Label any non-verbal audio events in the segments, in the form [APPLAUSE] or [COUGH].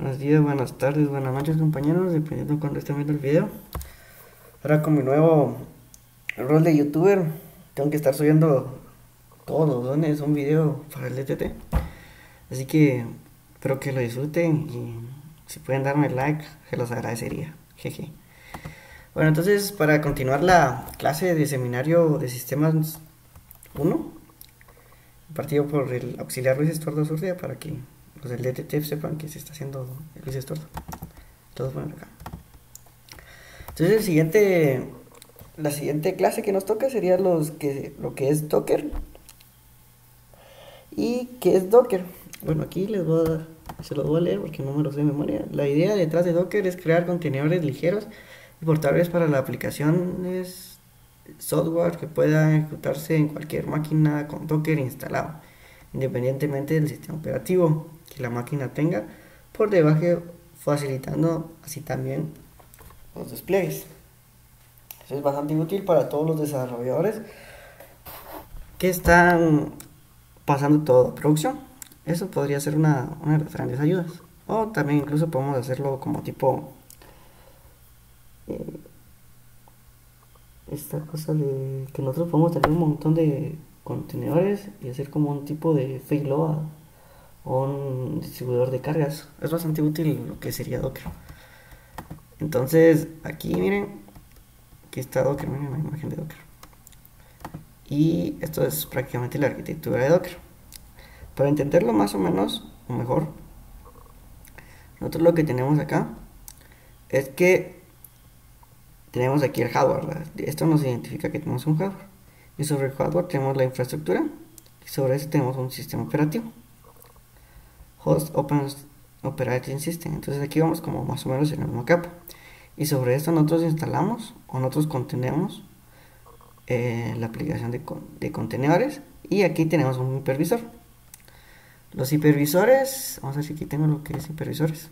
Buenos días, buenas tardes, buenas noches compañeros, dependiendo de cuando estén viendo el video. Ahora con mi nuevo rol de youtuber, tengo que estar subiendo todos los dones un video para el DTT. Así que espero que lo disfruten y si pueden darme like, se los agradecería. Jeje. Bueno, entonces para continuar la clase de seminario de sistemas 1, partido por el auxiliar Luis Estuardo Zurdia para que los del DTT sepan que se está haciendo Luis Estuardo. Todos ponen acá. Entonces el siguiente, la siguiente clase que nos toca sería los que, lo que es Docker. ¿Y qué es Docker? Bueno, aquí les voy a se los voy a leer porque no me los sé de memoria. La idea detrás de Docker es crear contenedores ligeros y portables para las aplicaciones software que pueda ejecutarse en cualquier máquina con Docker instalado, independientemente del sistema operativo que la máquina tenga por debajo, facilitando así también los despliegues. Eso es bastante útil para todos los desarrolladores que están pasando todo a producción. Eso podría ser una, una de las grandes ayudas. O también incluso podemos hacerlo como tipo eh, esta cosa de que nosotros podemos tener un montón de contenedores y hacer como un tipo de failover un distribuidor de cargas. Es bastante útil lo que sería Docker. Entonces, aquí miren, aquí está Docker, miren la imagen de Docker. Y esto es prácticamente la arquitectura de Docker. Para entenderlo más o menos, o mejor, nosotros lo que tenemos acá es que tenemos aquí el hardware. Esto nos identifica que tenemos un hardware. Y sobre el hardware tenemos la infraestructura. Y sobre eso tenemos un sistema operativo. Host Open Operating System. Entonces aquí vamos como más o menos en el mismo capa. Y sobre esto nosotros instalamos o nosotros contenemos eh, la aplicación de, de contenedores. Y aquí tenemos un hipervisor. Los hipervisores, vamos a ver si aquí tengo lo que es hipervisores.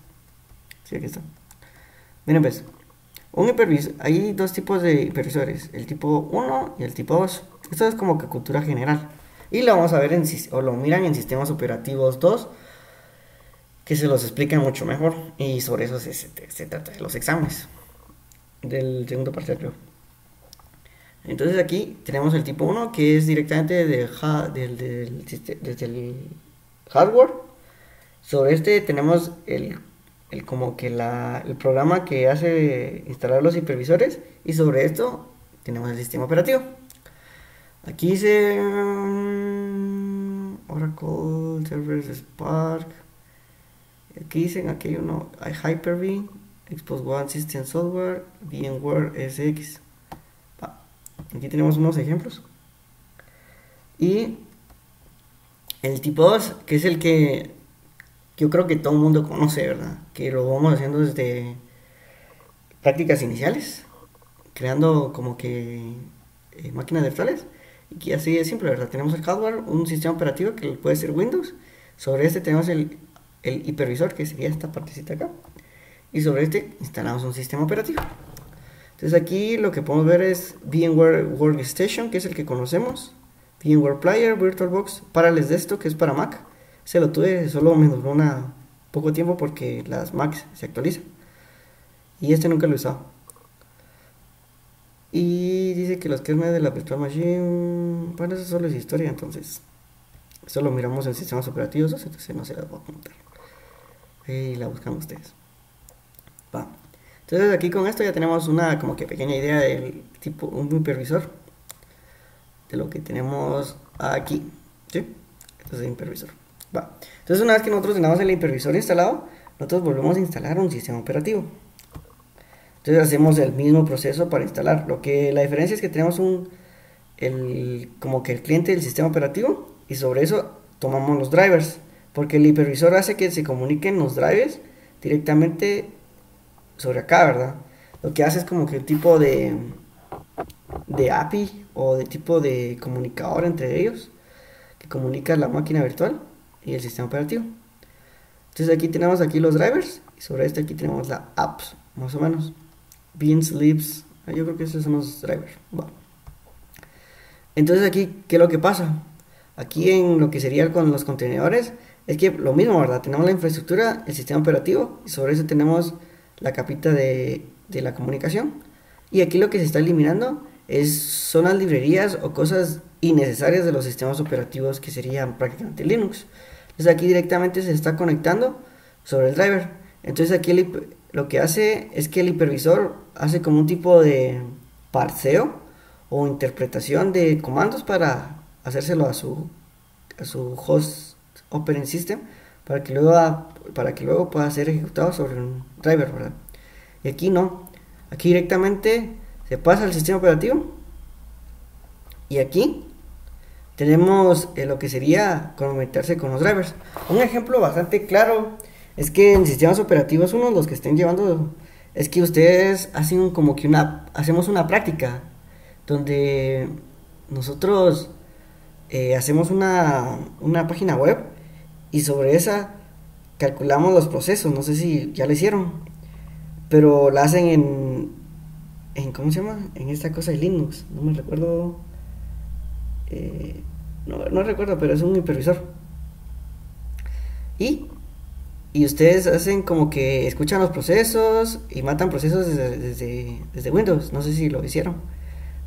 Sí, aquí está. Miren pues, un hipervisor, hay dos tipos de hipervisores, el tipo 1 y el tipo 2. Esto es como que cultura general. Y lo vamos a ver en, o lo miran en sistemas operativos 2, que se los explican mucho mejor. Y sobre eso se, se, trata de los exámenes del segundo parcial. Entonces aquí tenemos el tipo 1, que es directamente de del, del, desde el hardware. Sobre este tenemos el el, como que la, el programa que hace instalar los hipervisores y sobre esto tenemos el sistema operativo. Aquí dice um, Oracle Servers Spark. Aquí dicen, aquí hay uno, hay Hyper-V, Expose One System Software, VMware SX. Aquí tenemos unos ejemplos. Y el tipo 2, que es el que yo creo que todo el mundo conoce, ¿verdad? Que lo vamos haciendo desde prácticas iniciales, creando como que eh, máquinas virtuales. Y así es simple, ¿verdad? Tenemos el hardware, un sistema operativo que puede ser Windows. Sobre este tenemos el, el hipervisor, que sería esta partecita acá. Y sobre este instalamos un sistema operativo. Entonces aquí lo que podemos ver es VMware Workstation, que es el que conocemos. VMware Player, VirtualBox, Parallels Desktop, que es para Mac se lo tuve, solo me duró una poco tiempo porque las Macs se actualizan. Y este nunca lo he usado. Y dice que los kernels de la Virtual Machine, bueno, eso solo es historia, entonces solo miramos en sistemas operativos, entonces no se las voy a contar. Y la buscan ustedes. Va. Entonces aquí con esto ya tenemos una como que pequeña idea del tipo, un hipervisor. De lo que tenemos aquí. ¿Sí? Este es el. Entonces una vez que nosotros tenemos el hipervisor instalado, nosotros volvemos a instalar un sistema operativo. Entonces hacemos el mismo proceso para instalar. Lo que la diferencia es que tenemos un el, como que el cliente del sistema operativo y sobre eso tomamos los drivers. Porque el hipervisor hace que se comuniquen los drivers directamente sobre acá, ¿verdad? Lo que hace es como que un tipo de, de API o de tipo de comunicador entre ellos que comunica la máquina virtual y el sistema operativo. Entonces aquí tenemos aquí los drivers y sobre este aquí tenemos la apps, más o menos. Beans, libs, ah, yo creo que esos son los drivers. Entonces aquí, ¿qué es lo que pasa? Aquí en lo que sería con los contenedores, es que lo mismo, ¿verdad? Tenemos la infraestructura, el sistema operativo, y sobre eso tenemos la capita de, de la comunicación. Y aquí lo que se está eliminando es, son las librerías o cosas innecesarias de los sistemas operativos que serían prácticamente Linux. Entonces aquí directamente se está conectando sobre el driver. Entonces aquí lo que hace es que el hipervisor hace como un tipo de parseo o interpretación de comandos para hacérselo a su, a su host operating system para que luego para que luego pueda ser ejecutado sobre un driver, ¿verdad? Y aquí no. Aquí directamente se pasa al sistema operativo. Y aquí tenemos eh, lo que sería conectarse con los drivers. Un ejemplo bastante claro es que en sistemas operativos uno de los que estén llevando es que ustedes hacen como que una hacemos una práctica donde nosotros eh, hacemos una, una página web y sobre esa calculamos los procesos. No sé si ya lo hicieron, pero la hacen en, en ¿cómo se llama? En esta cosa de Linux. No me recuerdo. Eh, no, no recuerdo, pero es un hipervisor. Y, y ustedes hacen como que escuchan los procesos y matan procesos desde, desde, Windows. No sé si lo hicieron.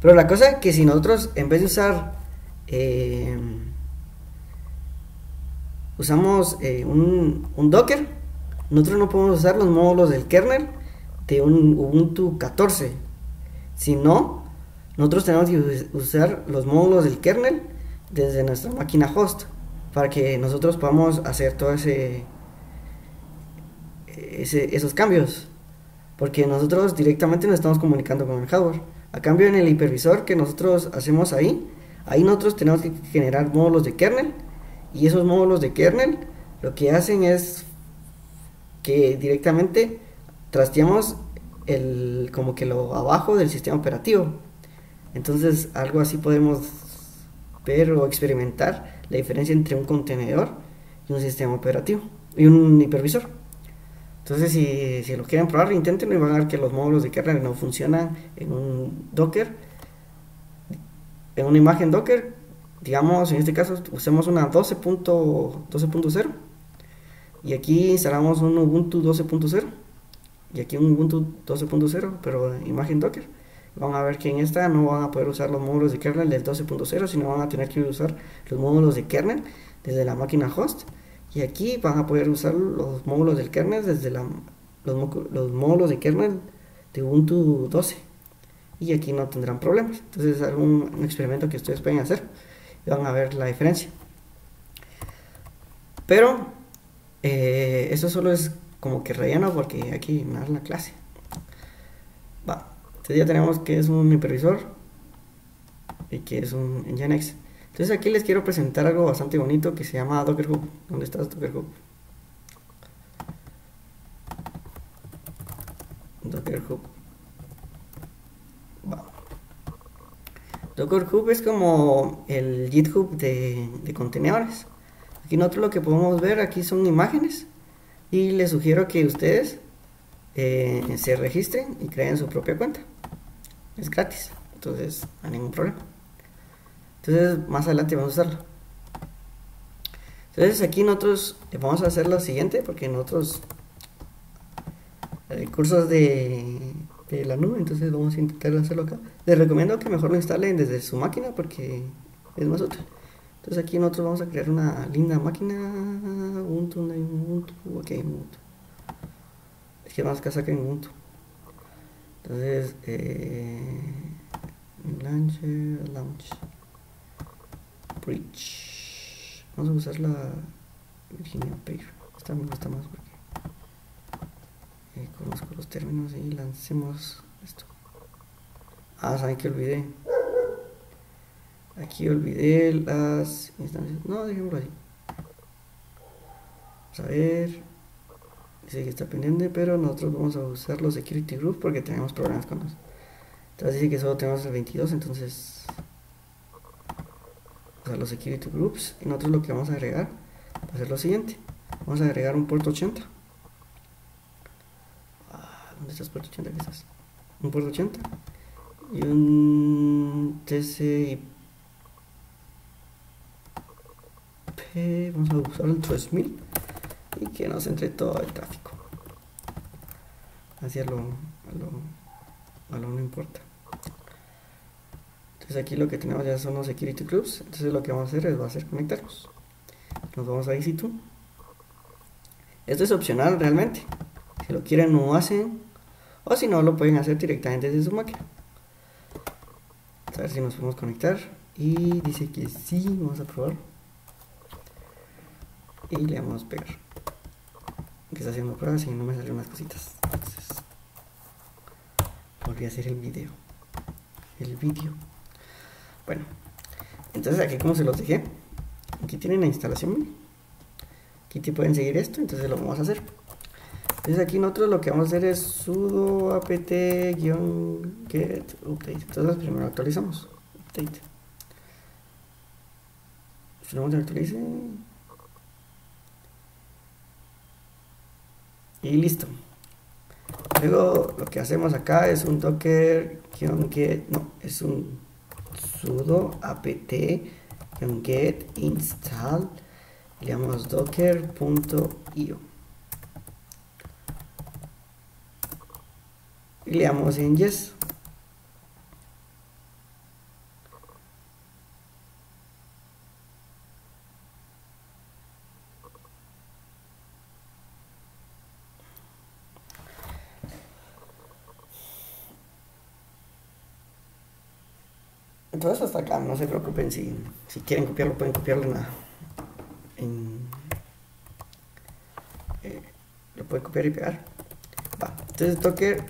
Pero la cosa es que si nosotros, en vez de usar eh, usamos eh, un, un, Docker, nosotros no podemos usar los módulos del kernel de un Ubuntu 14. Si no, nosotros tenemos que usar los módulos del kernel desde nuestra máquina host para que nosotros podamos hacer todos ese, ese, esos cambios. Porque nosotros directamente nos estamos comunicando con el hardware. A cambio en el hipervisor que nosotros hacemos ahí, Ahí nosotros tenemos que generar módulos de kernel y esos módulos de kernel lo que hacen es que directamente trasteamos el como que lo abajo del sistema operativo. Entonces algo así podemos ver o experimentar la diferencia entre un contenedor y un sistema operativo y un hipervisor. Entonces si, si lo quieren probar, intenten y van a ver que los módulos de kernel no funcionan en un Docker en una imagen Docker, digamos en este caso usemos una 12.0 y aquí instalamos un Ubuntu 12.0 y aquí un Ubuntu 12.0 pero imagen Docker. Van a ver que en esta no van a poder usar los módulos de kernel del 12.0 sino van a tener que usar los módulos de kernel desde la máquina host. Y aquí van a poder usar los módulos del kernel desde la, los, los módulos de kernel de Ubuntu 12 y aquí no tendrán problemas. Entonces es algún experimento que ustedes pueden hacer van a ver la diferencia. Pero eh, eso solo es como que relleno porque aquí no es la clase. Va, entonces ya tenemos que es un hipervisor y que es un Nginx. Entonces aquí les quiero presentar algo bastante bonito que se llama Docker Hub. ¿Dónde está Docker Hub? Docker Hub. Docker Hub es como el GitHub de, contenedores. Aquí nosotros lo que podemos ver aquí son imágenes y les sugiero que ustedes eh, se registren y creen su propia cuenta. Es gratis, entonces no hay ningún problema. Entonces más adelante vamos a usarlo. Entonces aquí nosotros vamos a hacer lo siguiente porque nosotros eh, cursos de la nube, entonces vamos a intentar hacerlo acá. Les recomiendo que mejor lo instalen desde su máquina porque es más útil. Entonces aquí nosotros vamos a crear una linda máquina Ubuntu, Ubuntu, ok, Ubuntu. Es que más que saquen Ubuntu. Entonces, eh, Launcher, Launch, Bridge. Vamos a usar la Virginia Page. Esta me gusta más porque conozco los términos y lancemos esto. Ah, saben que olvidé. Aquí olvidé las instancias. No, dejémoslo así. Vamos a ver. Dice que está pendiente, pero nosotros vamos a usar los security groups porque tenemos problemas con los. Entonces dice que solo tenemos el 22, entonces. Usar los security groups. Y nosotros lo que vamos a agregar va a ser lo siguiente. Vamos a agregar un puerto 80. ¿Dónde estás puerto 80? ¿Qué? Un puerto 80 y un TCP vamos a usar el 3000 y que nos entre todo el tráfico. Hacia lo, a lo, a lo no importa. Entonces aquí lo que tenemos ya son los security groups entonces lo que vamos a hacer es va a ser conectarlos. Nos vamos a EasyTool esto es opcional realmente. Si lo quieren no hacen o si no lo pueden hacer directamente desde su máquina. A ver si nos podemos conectar. Y dice que sí vamos a probar. Y le vamos a pegar. Que está haciendo pruebas y no me salen unas cositas. Entonces volví a hacer el video. El vídeo bueno entonces aquí como se los dejé aquí tienen la instalación. Aquí te pueden seguir esto entonces lo vamos a hacer entonces aquí nosotros lo que vamos a hacer es sudo apt-get update. Entonces primero actualizamos. Update. Esperamos que actualice. Y listo. Luego lo que hacemos acá es un docker get no es un sudo apt get install. Le damos docker.io y le damos en yes Entonces hasta acá, no se preocupen si, si quieren copiarlo, pueden copiarlo en, en eh, lo pueden copiar y pegar. Va. Entonces docker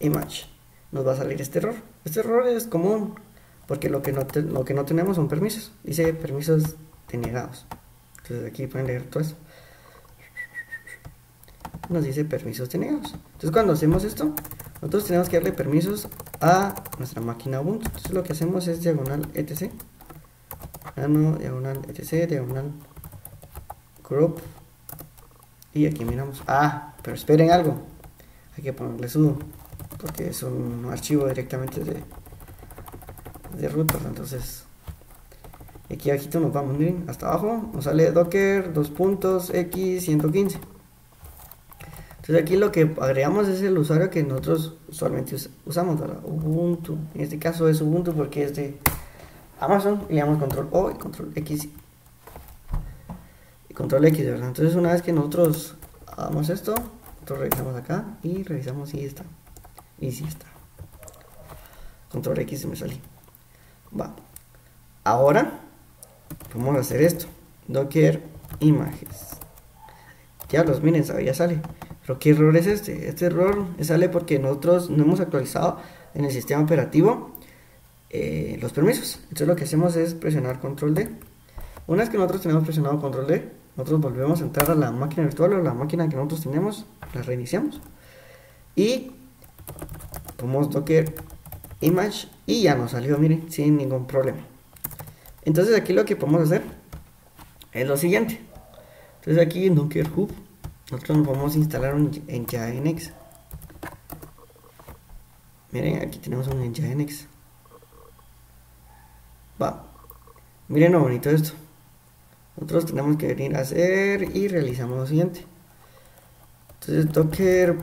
image nos va a salir este error. Este error es común porque lo que no, lo que no tenemos son permisos. Dice permisos denegados. Entonces aquí pueden leer todo eso. Nos dice permisos denegados. Entonces cuando hacemos esto, nosotros tenemos que darle permisos a nuestra máquina Ubuntu. Entonces lo que hacemos es diagonal etc. Nano, diagonal etc, diagonal group. Y aquí miramos. Ah, pero esperen algo. Hay que ponerle sudo. Porque es un archivo directamente de, de root. Entonces, aquí abajito nos vamos, miren, hasta abajo. Nos sale docker, dos puntos, x 115. Entonces aquí lo que agregamos es el usuario que nosotros usualmente usamos, Ubuntu. En este caso es Ubuntu porque es de Amazon y le damos control O y control X. Y control X, ¿verdad? Entonces una vez que nosotros hagamos esto, nosotros revisamos acá y revisamos si está. Y si está. Control X se me salió. Va. Ahora vamos a hacer esto. Docker images. Ya los miren, ya sale. Pero ¿qué error es este? Este error sale porque nosotros no hemos actualizado en el sistema operativo eh, los permisos. Entonces lo que hacemos es presionar control D. Una vez que nosotros tenemos presionado control D, nosotros volvemos a entrar a la máquina virtual o la máquina que nosotros tenemos, la reiniciamos y ponemos docker image y ya nos salió, miren, sin ningún problema. Entonces aquí lo que podemos hacer es lo siguiente. Entonces aquí en docker hub nosotros nos vamos a instalar un en Nginx. Miren, aquí tenemos un Nginx. Va. Miren lo bonito esto. Nosotros tenemos que venir a hacer y realizamos lo siguiente. Entonces, docker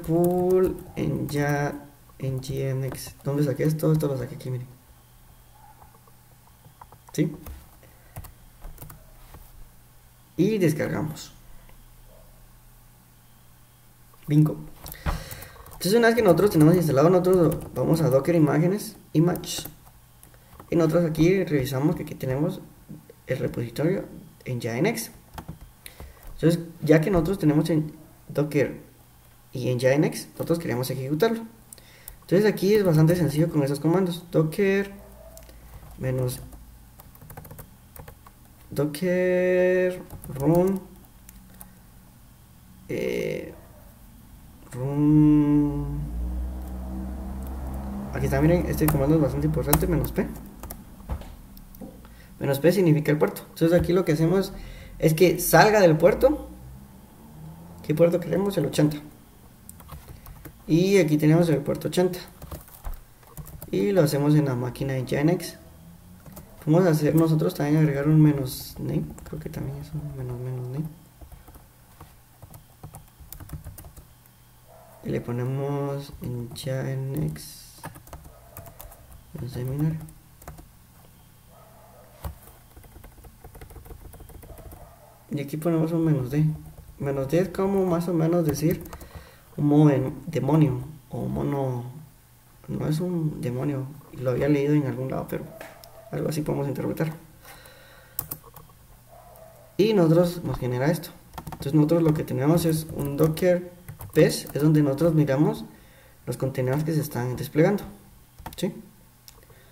en ya en Nginx. ¿Dónde saqué esto? Esto lo saqué aquí, miren. ¿Sí? Y descargamos. Bingo. Entonces una vez que nosotros tenemos instalado, nosotros vamos a Docker Imágenes, Image. Y nosotros aquí revisamos que aquí tenemos el repositorio en Nginx. Entonces, ya que nosotros tenemos en Docker y en Nginx, nosotros queremos ejecutarlo. Entonces aquí es bastante sencillo con esos comandos. Docker menos Docker run eh, Aquí está, miren, este comando es bastante importante, menos P. Menos P significa el puerto. Entonces aquí lo que hacemos es que salga del puerto. ¿Qué puerto queremos? El 80. Y aquí tenemos el puerto 80. Y lo hacemos en la máquina de Nginx. Vamos a hacer nosotros también agregar un menos name. Creo que también es un menos menos name. Y le ponemos en Nginx en seminario. Y aquí ponemos un menos D. Menos D es como más o menos decir un demonio o mono. No es un demonio. Lo había leído en algún lado, pero algo así podemos interpretar. Y nosotros nos genera esto. Entonces nosotros lo que tenemos es un docker pes, es donde nosotros miramos los contenedores que se están desplegando. ¿sí?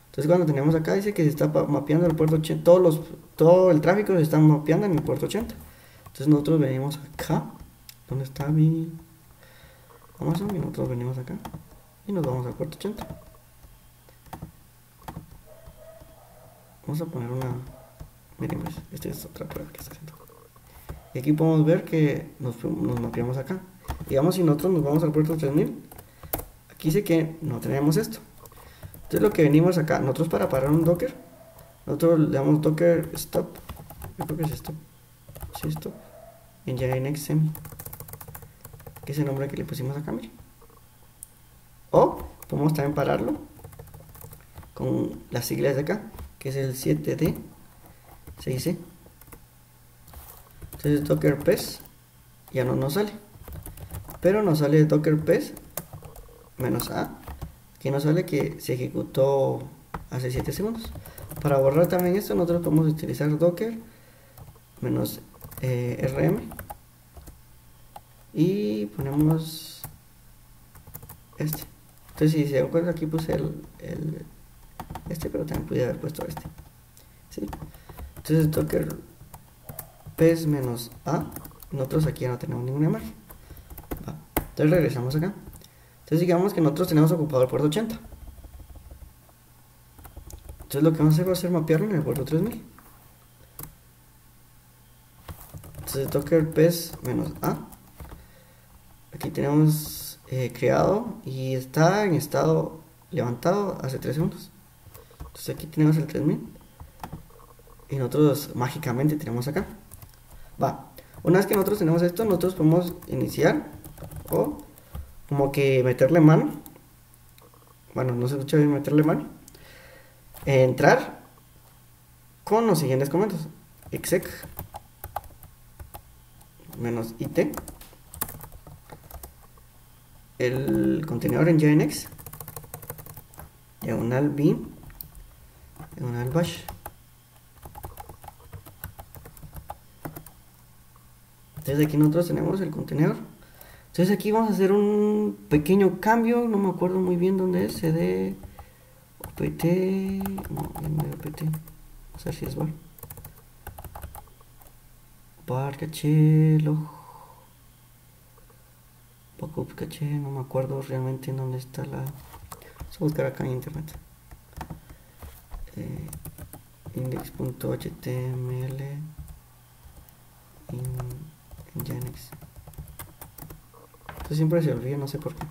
Entonces cuando tenemos acá dice que se está mapeando el puerto 80, todos los, todo el tráfico se está mapeando en el puerto 80. Entonces nosotros venimos acá, donde está mi Amazon, y nosotros venimos acá y nos vamos al puerto 80. Vamos a poner una... Miren esta es otra prueba que está haciendo. Y aquí podemos ver que nos, nos mapeamos acá. Digamos si nosotros nos vamos al puerto 3000, aquí dice que no tenemos esto. Entonces lo que venimos acá, nosotros para parar un docker, nosotros le damos docker stop, yo creo que es stop, sí stop, en JNXM, que es el nombre que le pusimos acá, miren. O podemos también pararlo con las siglas de acá, que es el 7D, 6C. Entonces docker pes ya no nos sale, pero nos sale docker pes menos A que nos sale que se ejecutó hace 7 segundos. Para borrar también esto, nosotros podemos utilizar docker menos eh, rm y ponemos este. Entonces, si se dan aquí puse el, este, pero también pude haber puesto este. Entonces, docker pes menos a, nosotros aquí ya no tenemos ninguna imagen. Entonces, regresamos acá. Entonces digamos que nosotros tenemos ocupado el puerto 80. Entonces lo que vamos a hacer va a ser mapearlo en el puerto 3000. Entonces docker pes menos a. Aquí tenemos eh, creado y está en estado levantado hace 3 segundos. Entonces aquí tenemos el 3000. Y nosotros mágicamente tenemos acá. Va. Una vez que nosotros tenemos esto, nosotros podemos iniciar o como que meterle mano. Bueno, no se escucha bien meterle mano. entrar con los siguientes comandos. exec menos it el contenedor en Nginx diagonal bin diagonal bash. Entonces aquí nosotros tenemos el contenedor. Entonces aquí vamos a hacer un pequeño cambio, no me acuerdo muy bien dónde es, cd opt, no, opt, vamos a ver si es bar. Bar caché, log, backup caché, no me acuerdo realmente en dónde está la, vamos a buscar acá en internet. Eh, index.html in, en esto siempre se olvida, no sé por qué.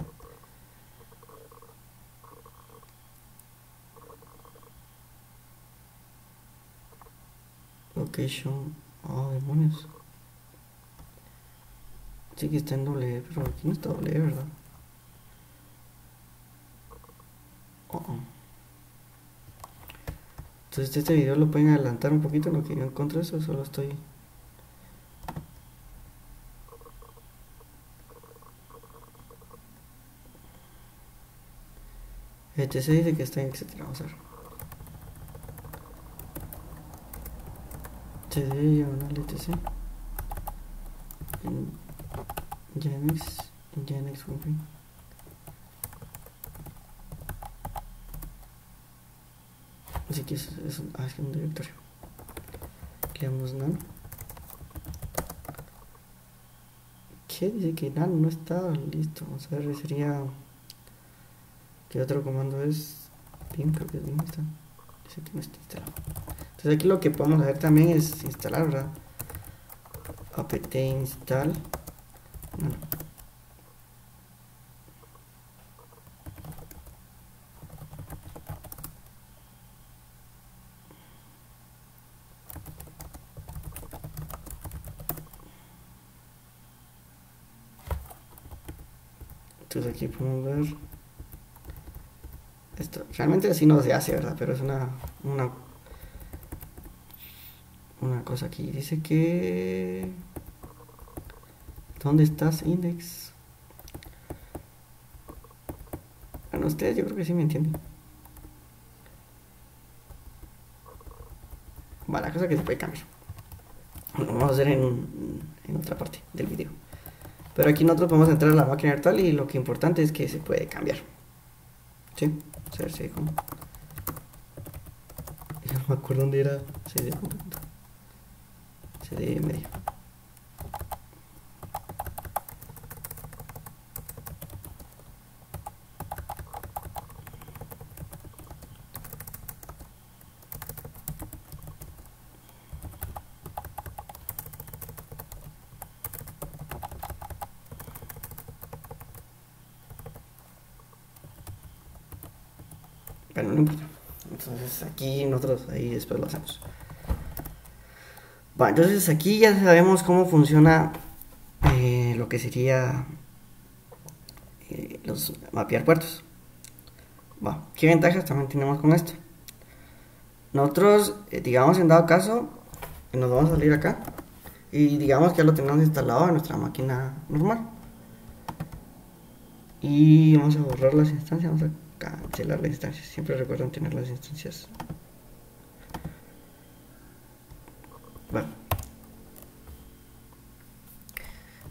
Location. Oh, demonios. Sí que está en doble, pero aquí no está doble, ¿verdad? Oh, oh. Entonces este video lo pueden adelantar un poquito lo que yo encontré eso, solo estoy etc dice que está en etcétera vamos a ver cd diagonal etc En Genix Wifi así que es, un, directorio le damos none ¿Qué? Dice que none no está listo. Vamos a ver, sería ¿Qué otro comando es? Pim, creo que es bien está. Dice que no está instalado. Entonces aquí lo que podemos hacer también es instalar, ¿verdad? apt install. Entonces aquí podemos ver... Esto, realmente así no se hace, ¿verdad? Pero es una, una, una cosa aquí. Dice que... ¿Dónde estás, index? Bueno, ustedes yo creo que sí me entienden. Bueno, la cosa que se puede cambiar. Lo vamos a hacer en, en otra parte del video. Pero aquí nosotros podemos entrar a la máquina virtual y lo que importante es que se puede cambiar. ¿Sí? Si como... [LAUGHS] No me acuerdo dónde era CD. CD medio. Pero no importa. Entonces ahí después lo hacemos. Entonces aquí ya sabemos cómo funciona eh, lo que sería eh, los mapear puertos. ¿qué ventajas también tenemos con esto? Nosotros, eh, digamos en dado caso, nos vamos a salir acá y digamos que ya lo tenemos instalado en nuestra máquina normal. Y vamos a borrar las instancias, vamos a cancelar las instancias. Siempre recuerden tener las instancias. Bueno.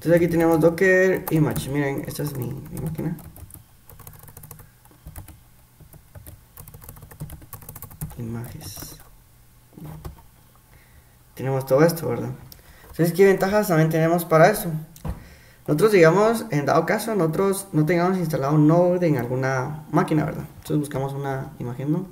Entonces aquí tenemos Docker Image. Miren, esta es mi, máquina. Images. Tenemos todo esto, ¿verdad? Entonces, ¿qué ventajas también tenemos para eso? Nosotros, digamos, en dado caso, nosotros no tengamos instalado Node en alguna máquina, ¿verdad? Entonces buscamos una imagen Node.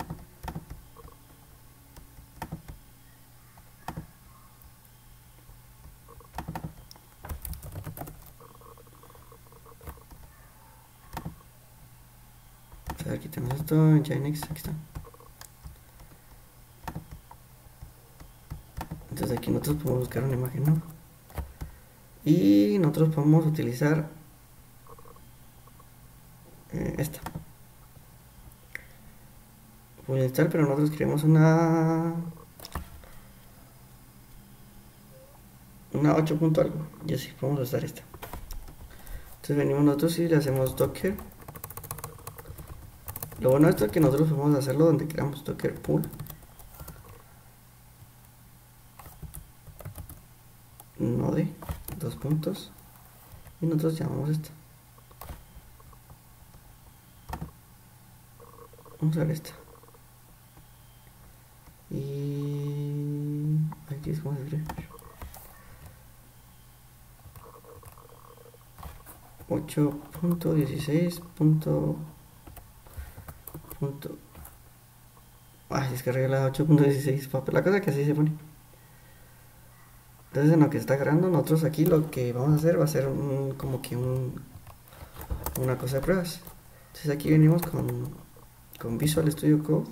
Ver, aquí tenemos esto en Nginx, aquí está. Entonces aquí nosotros podemos buscar una imagen Node y nosotros podemos utilizar eh, esta. Voy a estar pero nosotros queremos una una 8 punto algo. Y así podemos usar esta. Entonces venimos nosotros y le hacemos docker lo bueno esto es que nosotros podemos hacerlo donde queramos docker pool node dos puntos. Y nosotros llamamos esto. Vamos a ver esto. Y aquí es como se escribe. 8.16 punto ay es que regla 8.16 la cosa que así se pone entonces en lo que está grabando nosotros aquí lo que vamos a hacer va a ser un, como que un, una cosa de pruebas. Entonces aquí venimos con, con Visual Studio Code.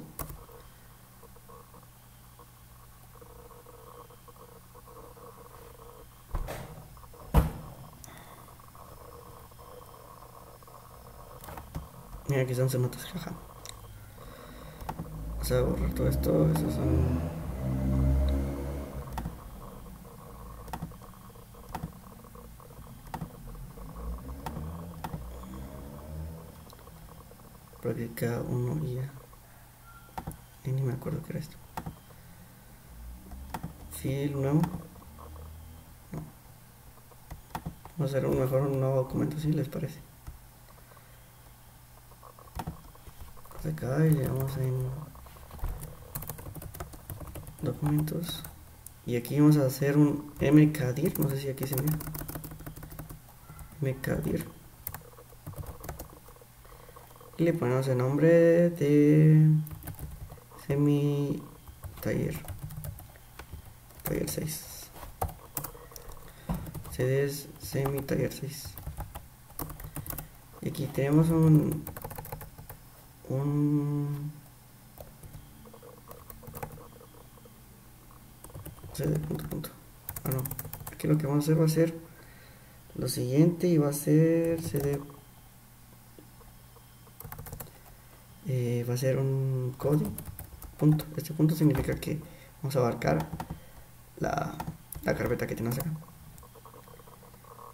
Mira aquí están notas jaja. Vamos a borrar todo esto, esos son porque cada uno ya. Y ni me acuerdo qué era esto. File nuevo. No. vamos a hacer un mejor un nuevo documento si les parece. Acá y le damos en documentos y aquí vamos a hacer un mkdir no sé si aquí se ve mkdir y le ponemos el nombre de semi taller. Taller 6 CDs semi taller 6 y aquí tenemos un un hacer de punto punto. Ah, aquí lo que vamos a hacer va a ser lo siguiente y va a ser cd eh, va a ser un código punto. Este punto significa que vamos a abarcar la, la carpeta que tenemos acá.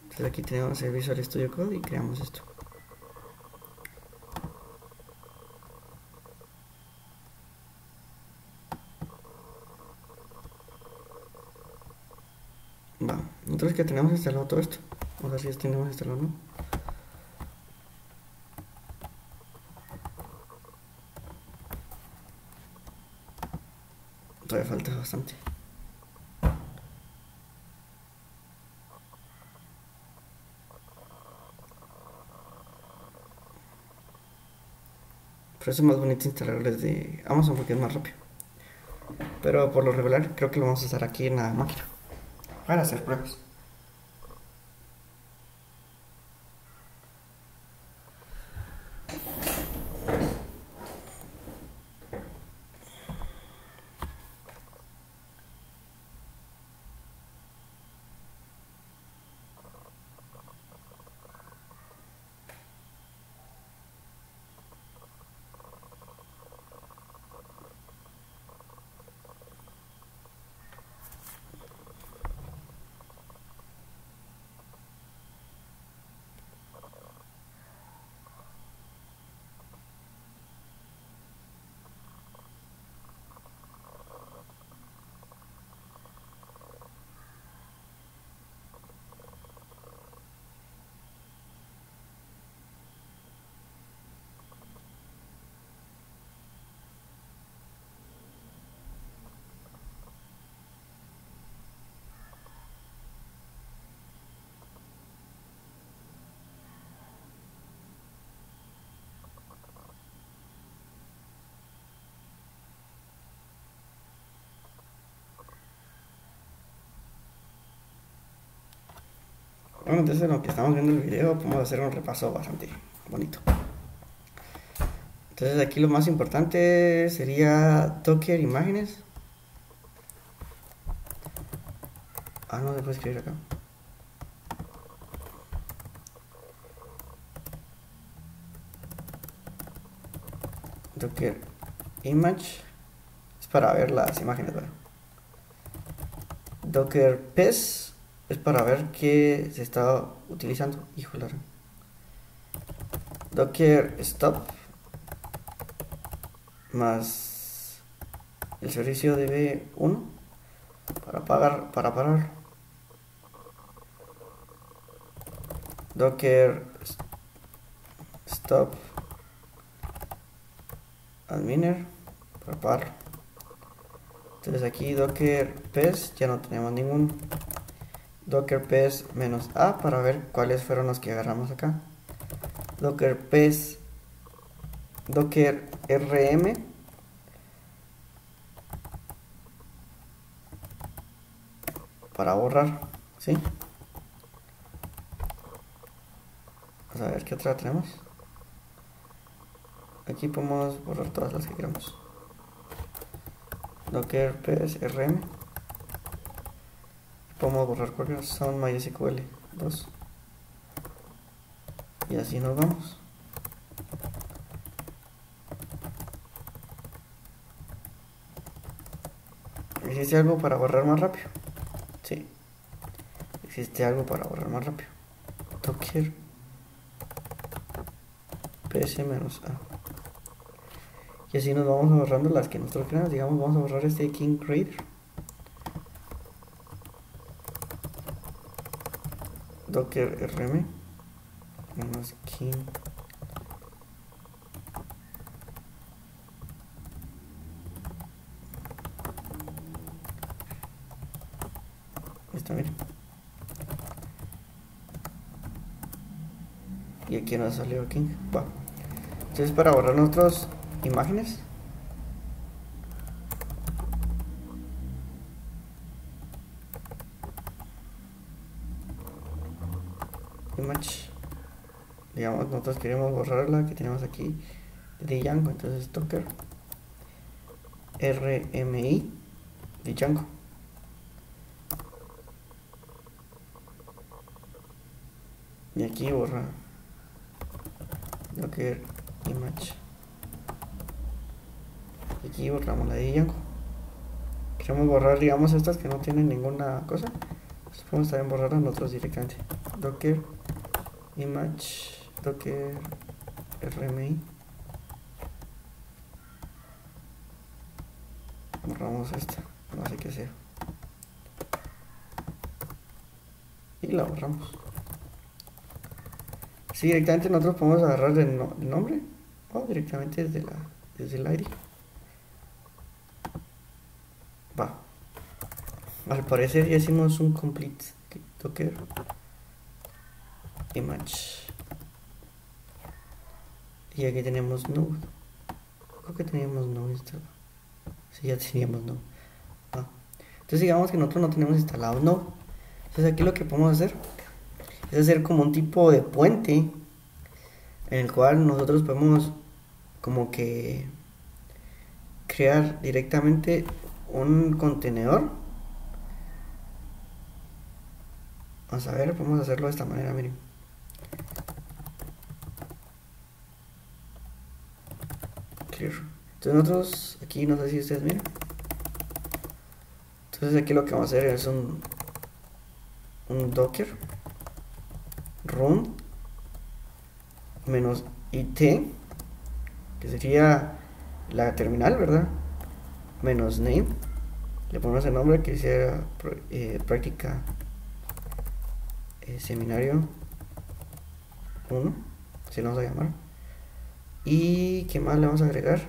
Entonces aquí tenemos el visual studio code y creamos esto. Que tenemos instalado todo esto. Vamos a ver si ya tenemos instalado no. Todavía falta bastante. Pero eso es más bonito instalarles de Amazon porque es más rápido. Pero por lo regular creo que lo vamos a usar aquí en la máquina. Para hacer pruebas. Bueno, entonces en lo que estamos viendo el video podemos hacer un repaso bastante bonito. Entonces aquí lo más importante sería Docker imágenes. Ah, no, después escribir acá. Docker image es para ver las imágenes, ¿verdad? Docker pes es para ver qué se está utilizando. Híjole. Docker stop más el servicio DB1 para pagar para parar. Docker stop adminer para parar. Entonces aquí Docker pes ya no tenemos ningún docker pes a para ver cuáles fueron los que agarramos acá. Docker pes docker rm para borrar ¿sí? vamos a ver qué otra tenemos aquí podemos borrar todas las que queramos. Docker pes rm Podemos borrar cualquier son MySQL 2. Y así nos vamos. ¿Existe algo para borrar más rápido? Sí. Existe algo para borrar más rápido. Docker ps-a. Y así nos vamos borrando las que nosotros queramos. Digamos, vamos a borrar este King Creator. Docker rm menos king está bien y aquí nos salió king. Va. Entonces para borrar nuestras imágenes image digamos nosotros queremos borrar la que tenemos aquí de Django entonces docker rmi de Django y aquí borra docker image Y aquí borramos la de Django. Queremos borrar, digamos, estas que no tienen ninguna cosa. Podemos también borrar a nosotros directamente. Docker image docker rmi. Borramos esta, no sé qué sea. Y la borramos. Si directamente nosotros podemos agarrar el, nombre o directamente desde, la, desde el aire. Va. Al parecer ya hicimos un complete docker image. Y aquí tenemos node. Creo que teníamos node instalado. Sí, ya teníamos node. Entonces digamos que nosotros no tenemos instalado node. Entonces aquí lo que podemos hacer es hacer como un tipo de puente en el cual nosotros podemos como que crear directamente un contenedor vamos a ver, podemos hacerlo de esta manera, miren entonces nosotros aquí no sé si ustedes miren. Entonces aquí lo que vamos a hacer es un un docker run menos it que sería la terminal verdad menos name le ponemos el nombre que sea eh, práctica eh, seminario 1 si lo vamos a llamar y qué más le vamos a agregar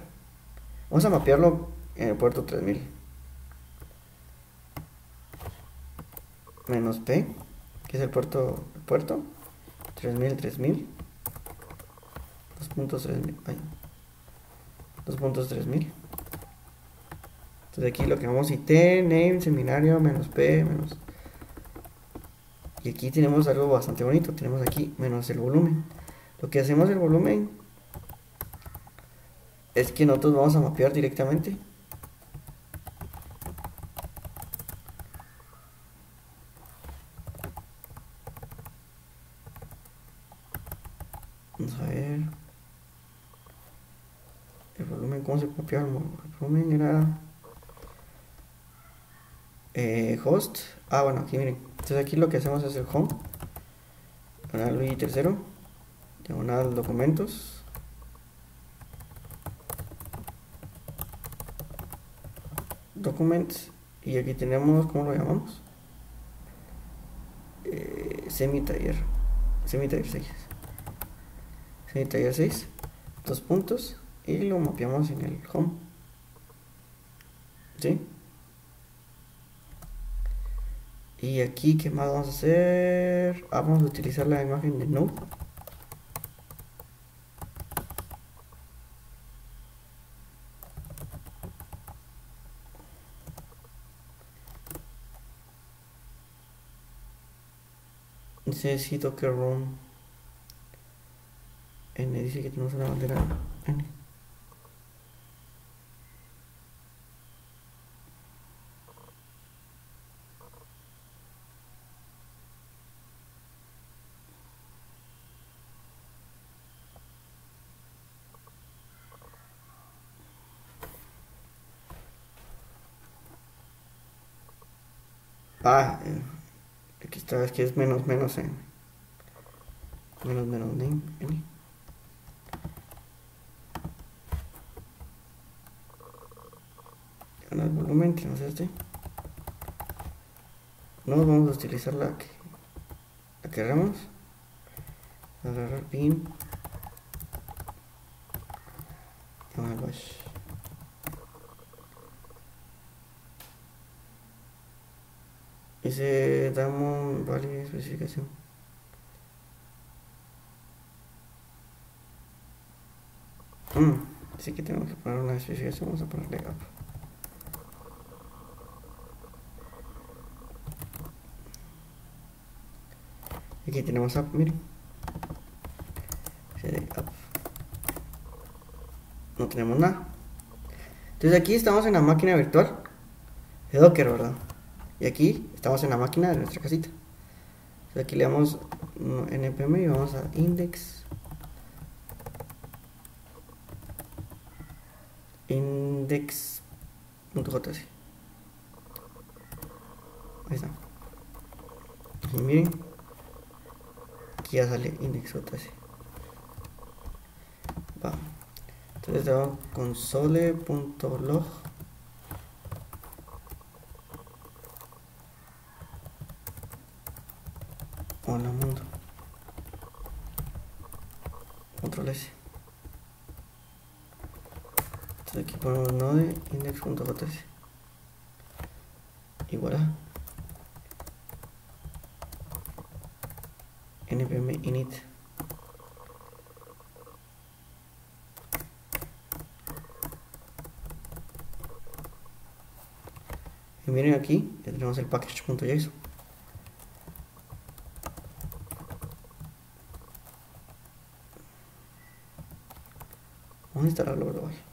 vamos a mapearlo en el puerto 3000 menos p que es el puerto el puerto. 3000 3000 2 puntos 3000 2 puntos 3000 entonces aquí lo que vamos IT, name, seminario, menos P, menos... Y aquí tenemos algo bastante bonito, tenemos aquí menos el volumen. Lo que hacemos el volumen es que nosotros vamos a mapear directamente. Vamos a ver. El volumen, ¿cómo se copiaba? El volumen era eh, host. Ah, bueno, aquí miren. Entonces aquí lo que hacemos es el home. Diagonal y tercero. Diagonal documentos. Documents. Y aquí tenemos, ¿cómo lo llamamos? Eh, semi taller. Semi taller 6. Semi taller 6. Dos puntos. Y lo mapeamos en el home. ¿Sí? Y aquí, ¿qué más vamos a hacer? Ah, vamos a utilizar la imagen de Node. Necesito que ROM N dice que tenemos una bandera N. Ah, eh, aquí está, es que es menos, menos en. Menos, menos, name, n. volumen, no es este. No vamos a utilizar la que, la. Agarrar pin. Bash. Ese damos vale especificación. Mm, así que tenemos que poner una especificación, vamos a ponerle app. Aquí tenemos app, miren. App. No tenemos nada. Entonces aquí estamos en la máquina virtual de Docker, ¿verdad? Y aquí estamos en la máquina de nuestra casita. aquí le damos npm y vamos a index index.js. Ahí está. Y miren, aquí ya sale index.js. Va. Entonces le console.log Hola mundo. Control S. Entonces aquí ponemos node index.js. Y voilà. npm init. Y miren aquí, ya tenemos el package.json. Vamos a instalarlo global. Pues,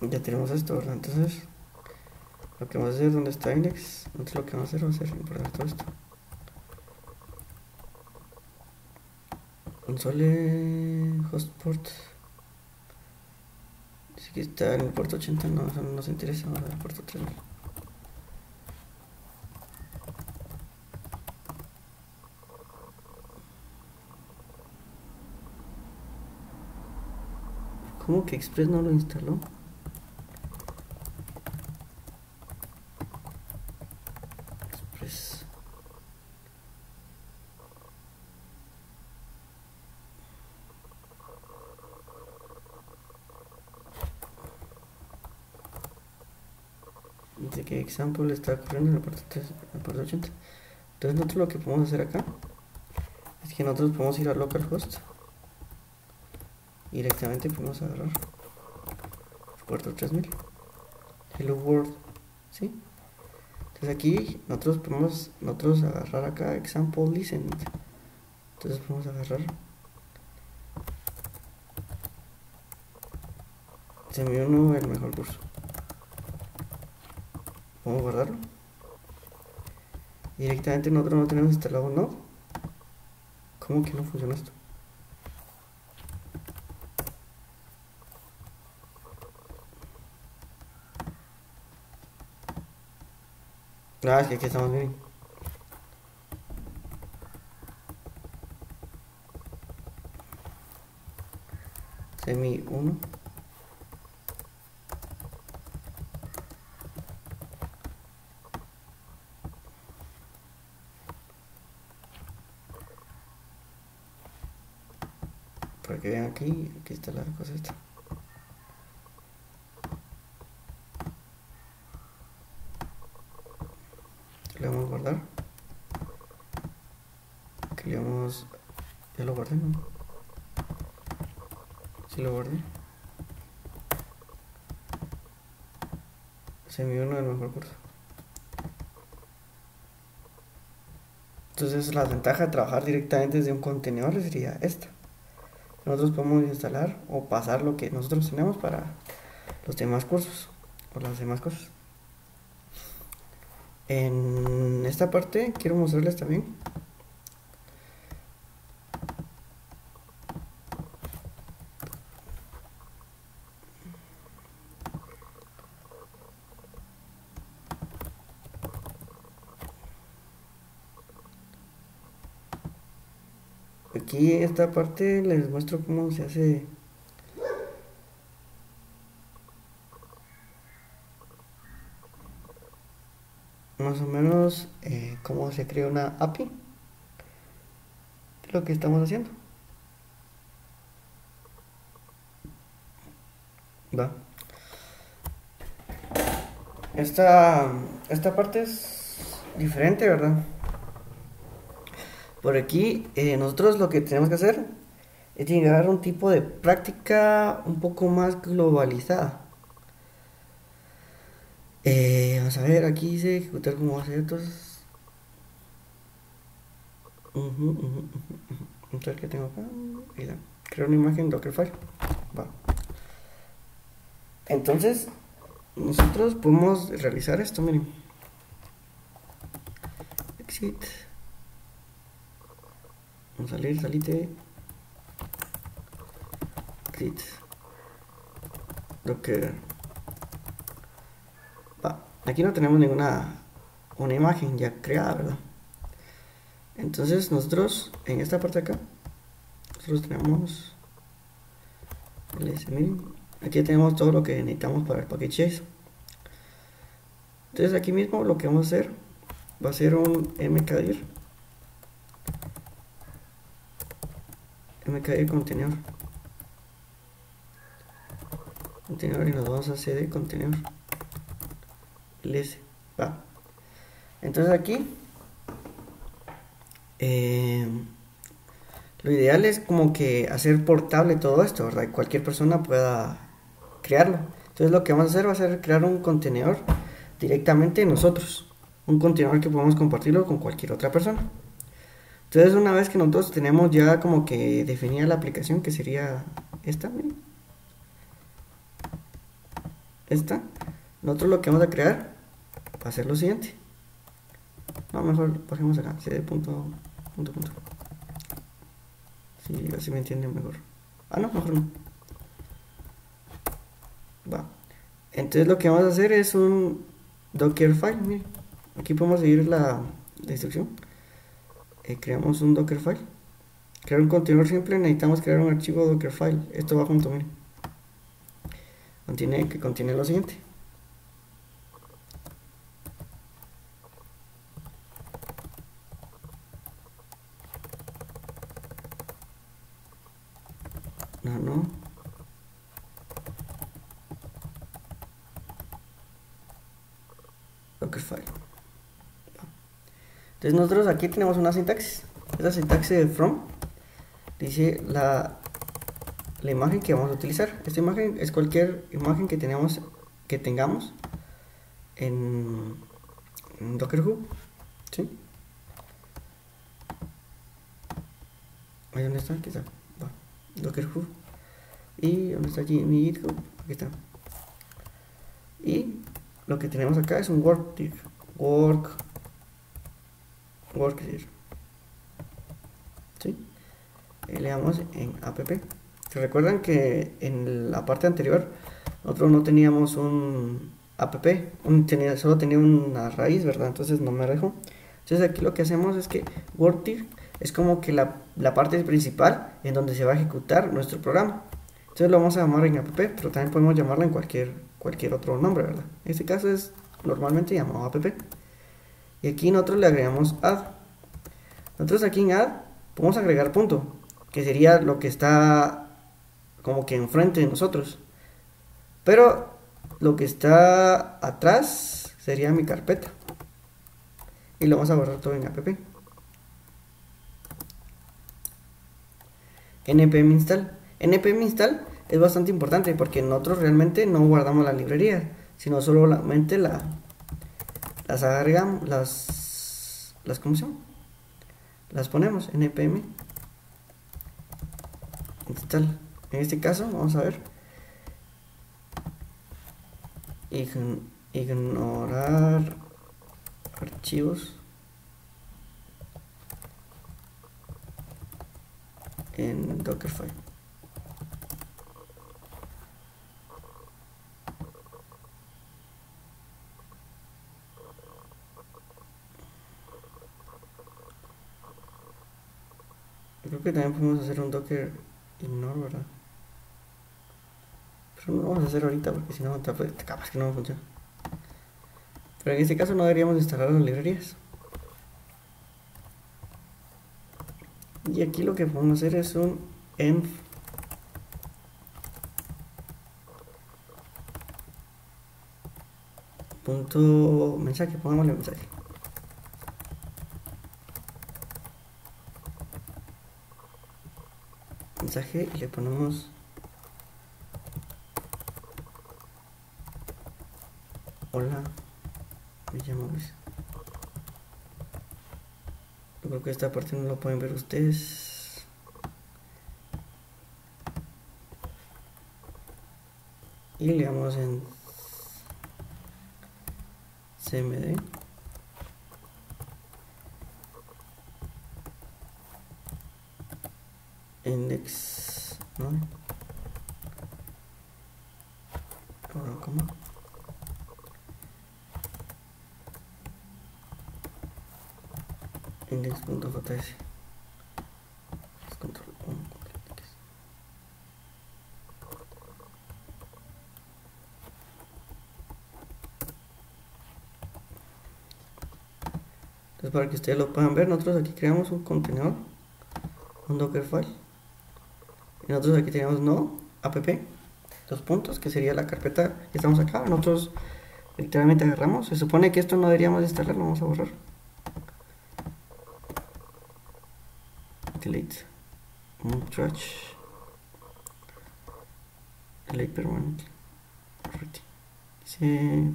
ya tenemos esto, ¿verdad? Entonces, lo que vamos a hacer, donde está index, entonces lo que vamos a hacer va a ser importar todo esto. Console hostport. Dice que está en el puerto 80, no, eso no nos interesa, ahora el puerto 3000. ¿Cómo que Express no lo instaló? Express. Example está corriendo en el puerto, 3, en el puerto 80. Entonces nosotros lo que podemos hacer acá es que nosotros podemos ir a localhost y directamente podemos agarrar puerto 3000 hello world ¿sí? entonces aquí nosotros podemos nosotros agarrar acá example listen entonces podemos agarrar se me uno el mejor curso vamos a guardarlo directamente nosotros no tenemos instalado no ¿cómo que no funciona esto? Ah, es que aquí estamos bien. Semi 1. Para que vean aquí, aquí está la cosa esta. le vamos a guardar que le vamos ya lo guardé no si lo guardé. Se me uno del mejor curso entonces la ventaja de trabajar directamente desde un contenedor sería esta nosotros podemos instalar o pasar lo que nosotros tenemos para los demás cursos o las demás cosas. En esta parte quiero mostrarles también aquí esta parte les muestro cómo se hace. Más o menos eh, cómo se crea una API lo que estamos haciendo. Va. Esta esta parte es diferente verdad por aquí, eh, nosotros lo que tenemos que hacer es llegar a un tipo de práctica un poco más globalizada. Eh, vamos a ver, aquí dice ejecutar como hacer estos. Uh -huh, uh que tengo acá. Mira, crear una imagen Dockerfile. Entonces, nosotros podemos realizar esto, miren. Exit. Vamos a salir, salite. Exit. Docker. Va. Aquí no tenemos ninguna una imagen ya creada, ¿verdad? Entonces nosotros en esta parte de acá, nosotros tenemos el miren, aquí tenemos todo lo que necesitamos para el package entonces aquí mismo lo que vamos a hacer va a ser un mkdir mkdir contenedor contenedor y nos vamos a cd contenedor ls va entonces aquí eh, lo ideal es como que hacer portable todo esto, ¿verdad? cualquier persona pueda crearlo. Entonces lo que vamos a hacer va a ser crear un contenedor directamente nosotros. Un contenedor que podemos compartirlo con cualquier otra persona. Entonces una vez que nosotros tenemos ya como que definida la aplicación, que sería esta, esta, nosotros lo que vamos a crear va a ser lo siguiente. No, mejor bajemos acá, cd punto, punto, punto. Sí, así me entienden mejor. Ah, no, mejor no. Va. Entonces lo que vamos a hacer es un Dockerfile. Miren. Aquí podemos seguir la, instrucción. Eh, creamos un Dockerfile. Crear un contenedor simple necesitamos crear un archivo Dockerfile. Esto va junto, miren. Contiene, que contiene lo siguiente. No, no. Dockerfile. Entonces nosotros aquí tenemos una sintaxis. Esta sintaxis de from dice la, la imagen que vamos a utilizar. Esta imagen es cualquier imagen que tenemos que tengamos en, en Docker Hub. ¿Sí? Ahí donde está, aquí está. Va. Docker Hub. Y donde está aquí mi GitHub, aquí está. Y lo que tenemos acá es un work work work ¿Sí? Y le damos en app. ¿Se recuerdan que en la parte anterior nosotros no teníamos un app, solo tenía una raíz, ¿verdad? Entonces no me dejo. Entonces aquí lo que hacemos es que WordTier es como que la, la, parte principal en donde se va a ejecutar nuestro programa. Entonces lo vamos a llamar en app, pero también podemos llamarlo en cualquier, cualquier otro nombre, ¿verdad? En este caso es normalmente llamado app. Y aquí nosotros le agregamos add. Nosotros aquí en add podemos agregar punto, que sería lo que está como que enfrente de nosotros. Pero lo que está atrás sería mi carpeta. Y lo vamos a guardar todo en app. npm install. npm install es bastante importante porque nosotros realmente no guardamos la librería, sino solamente la, las agregamos, las, las, ¿cómo se llama? Las ponemos npm install. En este caso, vamos a ver. Ignorar archivos en Dockerfile. que también podemos hacer un docker ignore, ¿verdad? Pero no lo vamos a hacer ahorita porque si no, capaz que no funciona. Pero en este caso no deberíamos instalar las librerías. Y aquí lo que podemos hacer es un env punto mensaje, pongamos mensaje. Y le ponemos Hola, me llamo Luis. Creo que esta parte no lo pueden ver ustedes. Y le damos en CMD. Index, ¿no? Ahora, ¿cómo? index.js control 1 entonces para que ustedes lo puedan ver nosotros aquí creamos un contenedor un dockerfile y nosotros aquí tenemos no app dos puntos que sería la carpeta que estamos acá. Nosotros literalmente agarramos. Se supone que esto no deberíamos instalarlo vamos a borrar. Delete. Trash. Delete permanente. Sí.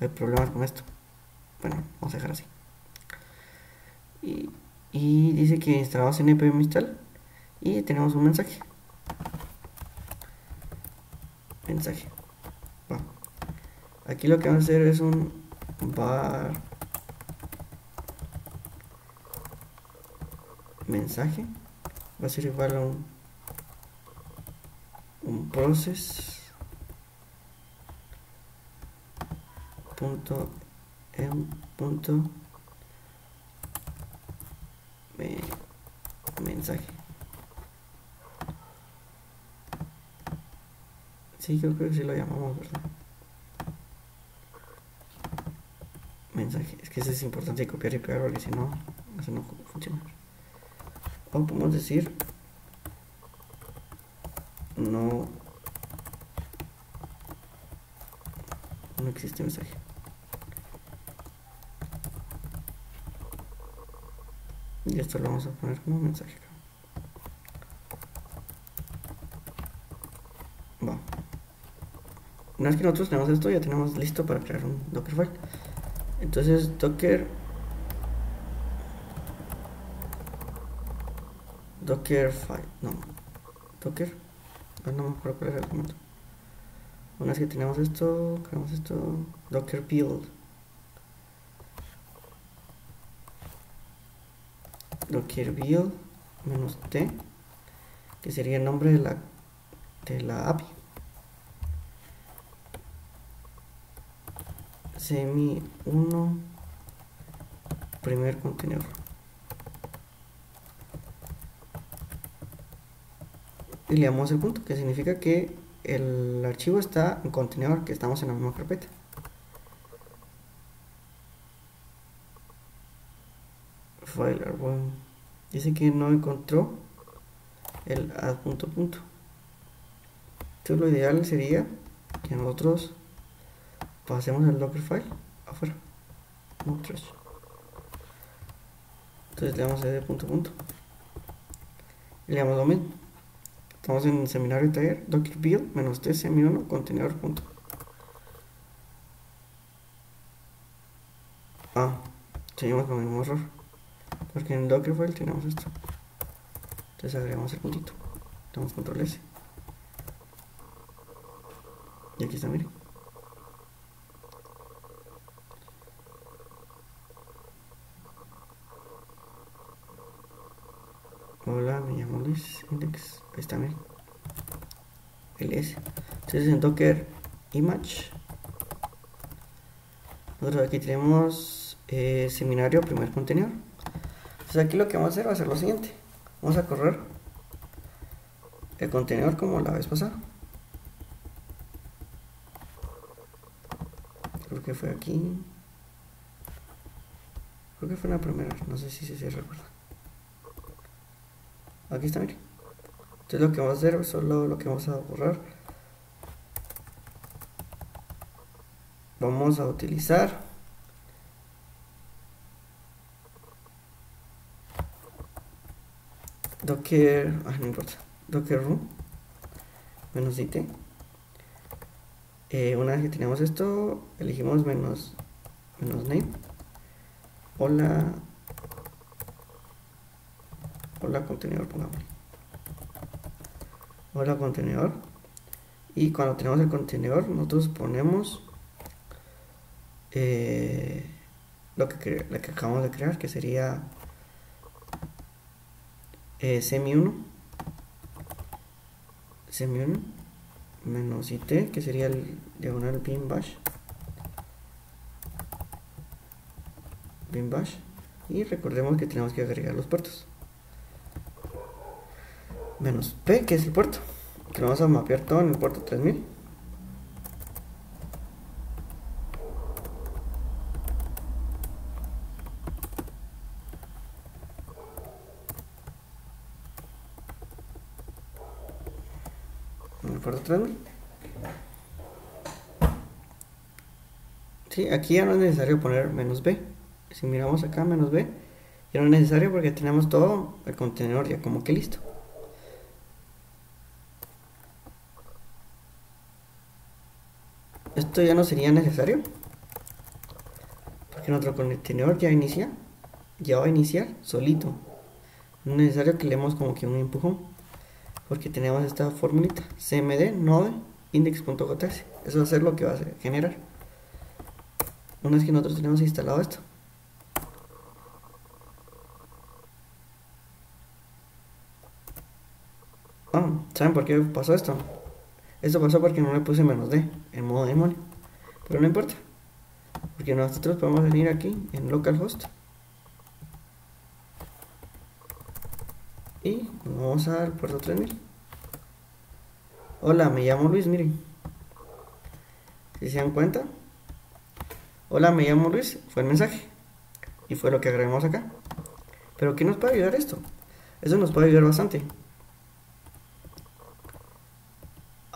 hay problemas con esto. Bueno vamos a dejar así. Y, y dice que instalamos npm install y tenemos un mensaje. Mensaje. Aquí lo que vamos a hacer es un var mensaje. Va a ser igual a un, un process punto en punto me, mensaje sí creo que sí lo llamamos verdad mensaje. Es que eso es importante copiar y pegar porque si no eso no funciona. O podemos decir no no existe mensaje. Y esto lo vamos a poner como mensaje bueno. Una vez que nosotros tenemos esto ya tenemos listo para crear un dockerfile entonces docker docker file no docker ah, no me acuerdo cuál era el comando una vez que tenemos esto creamos esto docker build. Docker build menos t que sería el nombre de la de la API semi 1 primer contenedor y le damos el punto, que significa que el archivo está en contenedor, que estamos en la misma carpeta. File Dice que no encontró el add punto punto. Entonces lo ideal sería que nosotros pasemos el file afuera. Entonces le damos a punto punto. Y le damos mismo. Estamos en el seminario taller docker build menos semi 1 contenedor punto. Ah, seguimos con el mismo error. Porque en Dockerfile tenemos esto. Entonces agregamos el puntito. Damos control S. Y aquí está, miren. Hola, me llamo Luis Index. Ahí está, bien. LS. Entonces en Docker Image. Nosotros aquí tenemos eh, seminario primer contenedor. Entonces aquí lo que vamos a hacer va a ser lo siguiente. Vamos a correr el contenedor como la vez pasada. Creo que fue aquí. Creo que fue la primera, no sé si se recuerda aquí está miren entonces lo que vamos a hacer es solo lo que vamos a borrar vamos a utilizar docker, ah, no importa, docker room menos it. Eh, una vez que tenemos esto, elegimos menos, menos name. Hola, hola contenedor, pongámosle. Hola contenedor. Y cuando tenemos el contenedor, nosotros ponemos eh, lo, que, lo que acabamos de crear, que sería eh, semi 1 semi 1 menos it que sería el diagonal bin bash bin bash y recordemos que tenemos que agregar los puertos menos p que es el puerto que lo vamos a mapear todo en el puerto 3000 Sí, aquí ya no es necesario poner menos B. Si miramos acá menos B, ya no es necesario porque tenemos todo el contenedor ya como que listo. Esto ya no sería necesario. Porque nuestro contenedor ya inicia, ya va a iniciar solito. No es necesario que le demos como que un empujón porque tenemos esta formulita cmd node index.js eso va a ser lo que va a generar una vez que nosotros tenemos instalado esto ah, ¿saben por qué pasó esto? Esto pasó porque no le puse menos d en modo demonio. Pero no importa porque nosotros podemos venir aquí en localhost. Y vamos al puerto 3000 hola me llamo Luis miren. Si se dan cuenta. Hola me llamo Luis fue el mensaje. Y fue lo que agregamos acá. Pero ¿qué nos puede ayudar esto? eso nos puede ayudar bastante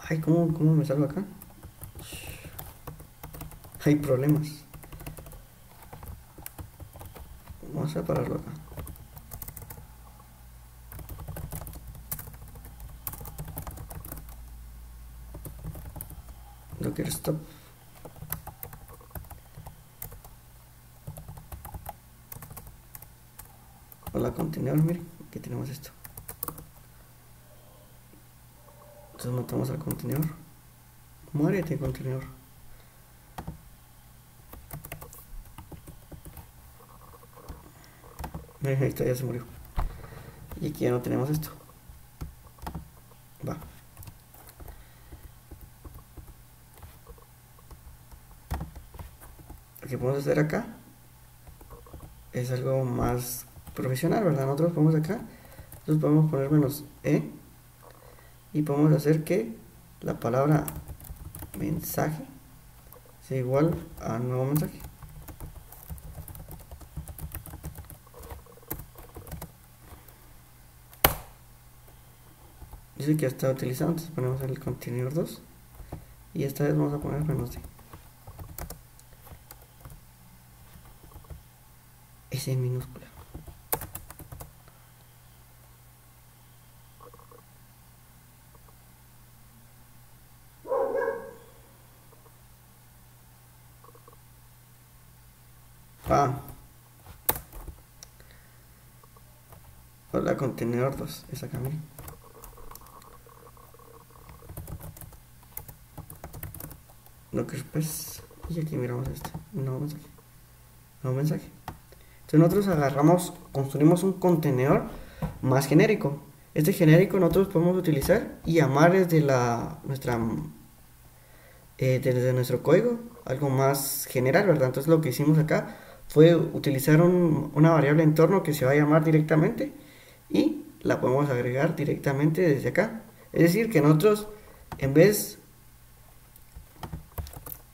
ay ¿cómo, cómo me salgo acá? hay problemas. Vamos a pararlo acá. Docker stop. Hola contenedor miren aquí tenemos esto entonces matamos al contenedor. Muérete contenedor. Miren ahí está ya se murió. Y aquí ya no tenemos esto. Va. Que podemos hacer acá es algo más profesional, ¿verdad? Nosotros ponemos acá, nosotros podemos poner menos E y podemos hacer que la palabra mensaje sea igual a nuevo mensaje. Dice que ya está utilizado, entonces ponemos el contenedor 2 y esta vez vamos a poner menos D. en minúscula. Ah. Hola, contenedor 2, esa camino. No que pues. Y aquí miramos este. No mensaje. No mensaje nosotros agarramos, construimos un contenedor más genérico. Este genérico nosotros podemos utilizar y llamar desde la nuestra eh, desde nuestro código algo más general, ¿verdad? Entonces lo que hicimos acá fue utilizar una variable entorno que se va a llamar directamente y la podemos agregar directamente desde acá. Es decir, que nosotros en vez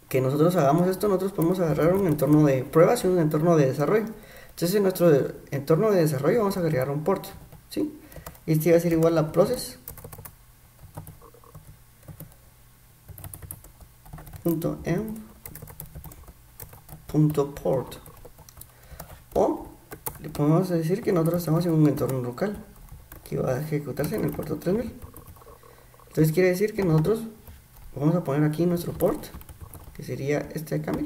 que nosotros hagamos esto, nosotros podemos agarrar un entorno de pruebas y un entorno de desarrollo. Entonces en nuestro entorno de desarrollo vamos a agregar un port, ¿sí? Este va a ser igual a process punto .port o le podemos decir que nosotros estamos en un entorno local que va a ejecutarse en el puerto 3000 entonces quiere decir que nosotros vamos a poner aquí nuestro port que sería este de acá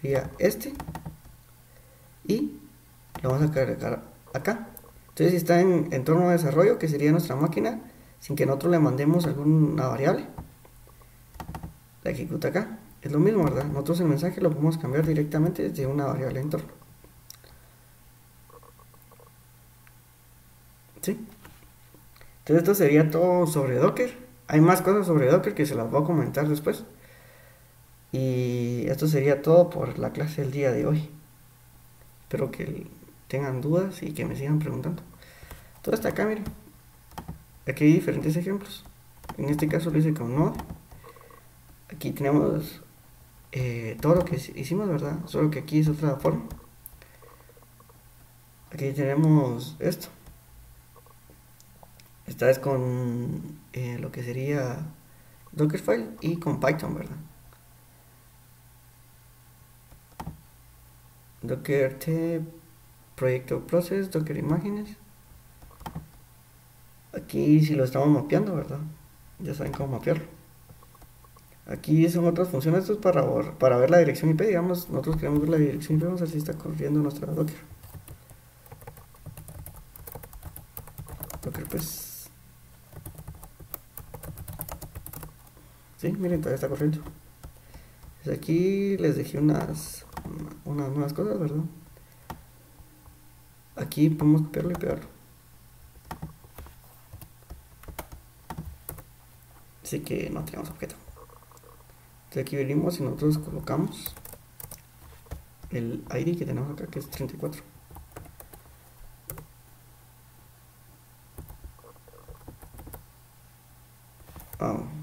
sería este. Y lo vamos a cargar acá. Entonces si está en entorno de desarrollo que sería nuestra máquina sin que nosotros le mandemos alguna variable la ejecuta acá. Es lo mismo verdad nosotros el mensaje lo podemos cambiar directamente desde una variable entorno Entonces esto sería todo sobre docker hay más cosas sobre docker que se las voy a comentar después y esto sería todo por la clase del día de hoy. Espero que tengan dudas y que me sigan preguntando. Todo está acá, miren. Aquí hay diferentes ejemplos. En este caso lo hice con Node. Aquí tenemos eh, todo lo que hicimos, ¿verdad? Solo que aquí es otra forma. Aquí tenemos esto. Esta vez con eh, lo que sería Dockerfile y con Python, ¿verdad? docker t proyecto process docker imágenes. Aquí si lo estamos mapeando verdad ya saben cómo mapearlo. Aquí son otras funciones esto es para, para ver la dirección IP digamos nosotros queremos ver la dirección IP vamos a ver si está corriendo nuestra docker. Docker pues sí miren todavía está corriendo aquí les dejé unas unas nuevas cosas, ¿verdad? Aquí podemos copiarlo y pegarlo. Así que no tenemos objeto. Entonces aquí venimos y nosotros colocamos el ID que tenemos acá, que es 34. Ah.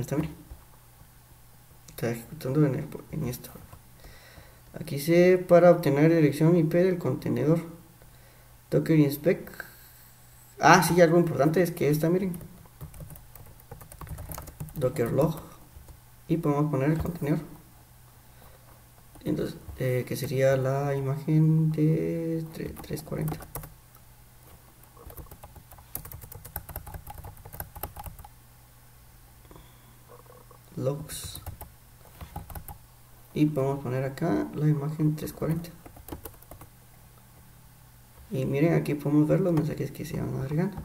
está bien en, esto. Aquí dice para obtener dirección IP del contenedor. Docker inspect. Ah sí algo importante es que esta miren. Docker log. Y podemos poner el contenedor. Entonces eh, que sería la imagen de 340 logs y podemos poner acá la imagen 340 y miren aquí podemos ver los mensajes que se van agregando.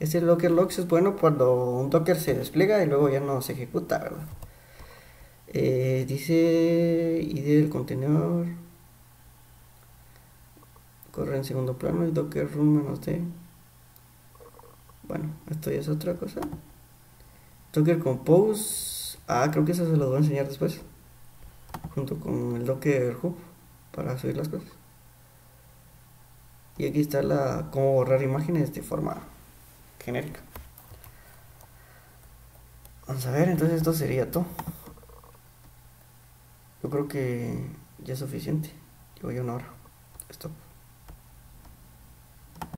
Este docker logs es bueno cuando un docker se despliega y luego ya no se ejecuta verdad eh, dice id del contenedor. Corre en segundo plano el docker room menos d. Bueno esto ya es otra cosa. Docker compose. Ah, creo que eso se lo voy a enseñar después. Junto con el Docker Hub para subir las cosas. Y aquí está la cómo borrar imágenes de forma genérica. Vamos a ver, entonces esto sería todo. Yo creo que ya es suficiente. Llevo ya una hora. Stop.